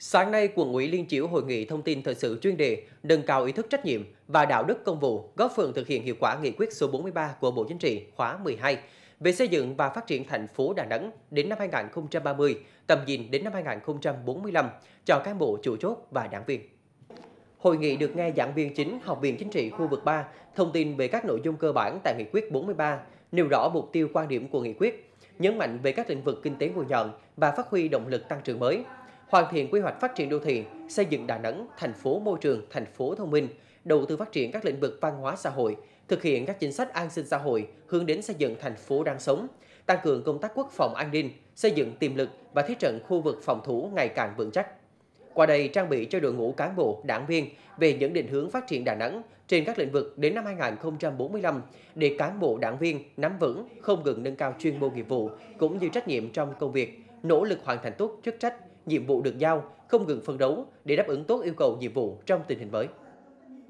Sáng nay, quận ủy Liên Chiểu hội nghị thông tin thời sự chuyên đề nâng cao ý thức trách nhiệm và đạo đức công vụ, góp phần thực hiện hiệu quả nghị quyết số 43 của Bộ Chính trị khóa 12 về xây dựng và phát triển thành phố Đà Nẵng đến năm 2030, tầm nhìn đến năm 2045 cho cán bộ chủ chốt và đảng viên. Hội nghị được nghe giảng viên chính Học viện Chính trị khu vực 3 thông tin về các nội dung cơ bản tại nghị quyết 43, nêu rõ mục tiêu quan điểm của nghị quyết, nhấn mạnh về các lĩnh vực kinh tế mũi nhọn và phát huy động lực tăng trưởng mới, hoàn thiện quy hoạch phát triển đô thị, xây dựng Đà Nẵng thành phố môi trường, thành phố thông minh, đầu tư phát triển các lĩnh vực văn hóa xã hội, thực hiện các chính sách an sinh xã hội hướng đến xây dựng thành phố đang sống, tăng cường công tác quốc phòng an ninh, xây dựng tiềm lực và thế trận khu vực phòng thủ ngày càng vững chắc. Qua đây trang bị cho đội ngũ cán bộ, đảng viên về những định hướng phát triển Đà Nẵng trên các lĩnh vực đến năm 2045 để cán bộ đảng viên nắm vững, không ngừng nâng cao chuyên môn nghiệp vụ cũng như trách nhiệm trong công việc, nỗ lực hoàn thành tốt chức trách, nhiệm vụ được giao, không ngừng phấn đấu để đáp ứng tốt yêu cầu nhiệm vụ trong tình hình mới.